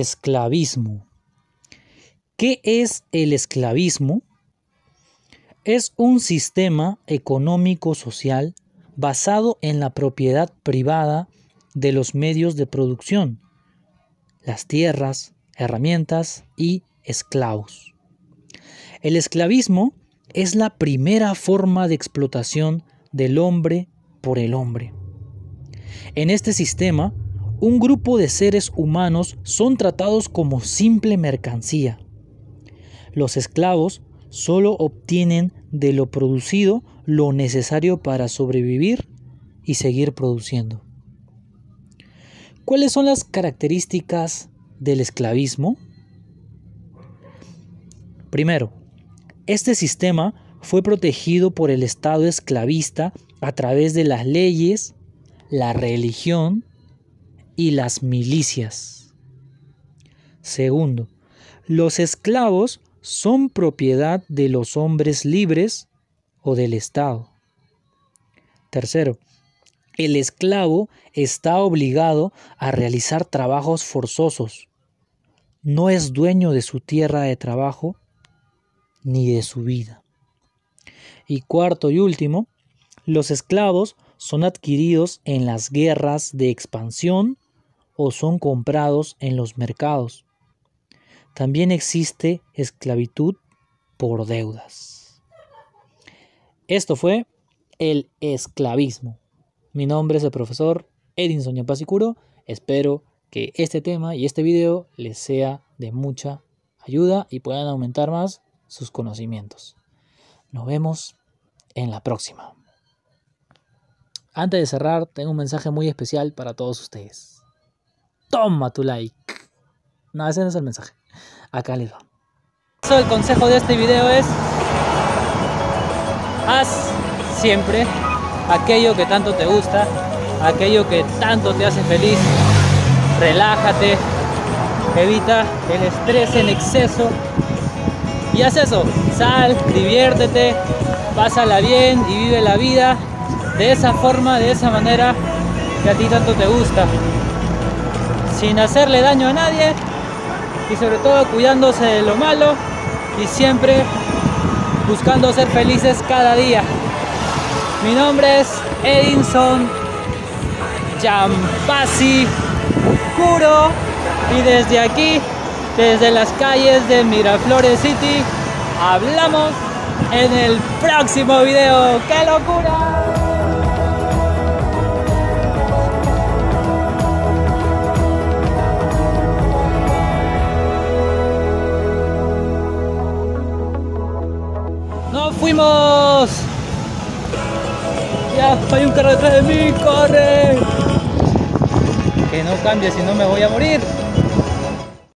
Esclavismo. ¿Qué es el esclavismo? Es un sistema económico-social basado en la propiedad privada de los medios de producción, las tierras, herramientas y esclavos. El esclavismo es la primera forma de explotación del hombre por el hombre. En este sistema, un grupo de seres humanos son tratados como simple mercancía. Los esclavos solo obtienen de lo producido lo necesario para sobrevivir y seguir produciendo. ¿Cuáles son las características del esclavismo? Primero, este sistema fue protegido por el Estado esclavista a través de las leyes, la religión y las milicias. Segundo, los esclavos son propiedad de los hombres libres o del Estado. Tercero, el esclavo está obligado a realizar trabajos forzosos. No es dueño de su tierra de trabajo ni de su vida. Y cuarto y último, los esclavos son adquiridos en las guerras de expansión o son comprados en los mercados. También existe esclavitud por deudas. Esto fue el esclavismo. Mi nombre es el profesor Edinson Yapasicuro. Espero que este tema y este video les sea de mucha ayuda y puedan aumentar más sus conocimientos. Nos vemos en la próxima. Antes de cerrar, tengo un mensaje muy especial para todos ustedes toma tu like. No, ese no es el mensaje. Acá les va. El consejo de este video es, haz siempre aquello que tanto te gusta, aquello que tanto te hace feliz. Relájate, evita el estrés en exceso y haz eso. Sal, diviértete, pásala bien y vive la vida de esa forma, de esa manera que a ti tanto te gusta sin hacerle daño a nadie y sobre todo cuidándose de lo malo y siempre buscando ser felices cada día. Mi nombre es Edinson Champasi Curo y desde aquí, desde las calles de Miraflores City, hablamos en el próximo video. ¡Qué locura! Fuimos. Ya, hay un carro detrás de mí, corre. Que no cambie, si no me voy a morir.